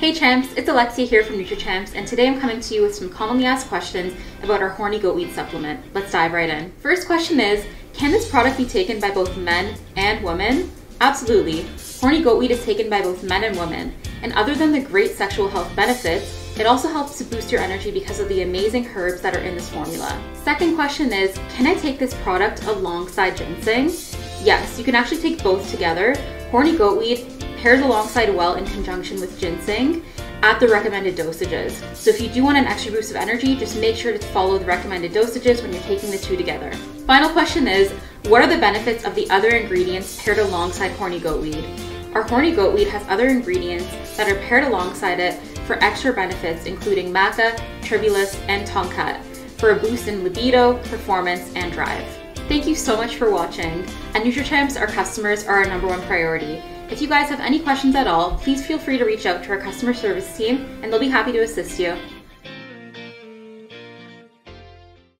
Hey champs, it's Alexia here from NutraChamps, and today I'm coming to you with some commonly asked questions about our horny goatweed supplement. Let's dive right in. First question is, can this product be taken by both men and women? Absolutely. Horny goatweed is taken by both men and women, and other than the great sexual health benefits, it also helps to boost your energy because of the amazing herbs that are in this formula. Second question is, can I take this product alongside ginseng? Yes, you can actually take both together. Horny goatweed pairs alongside well in conjunction with ginseng at the recommended dosages. So if you do want an extra boost of energy, just make sure to follow the recommended dosages when you're taking the two together. Final question is, what are the benefits of the other ingredients paired alongside horny goatweed? Our horny goatweed has other ingredients that are paired alongside it for extra benefits including maca, tribulus, and tongkat for a boost in libido, performance, and drive. Thank you so much for watching. At NutraChamps, our customers are our number one priority. If you guys have any questions at all, please feel free to reach out to our customer service team and they'll be happy to assist you.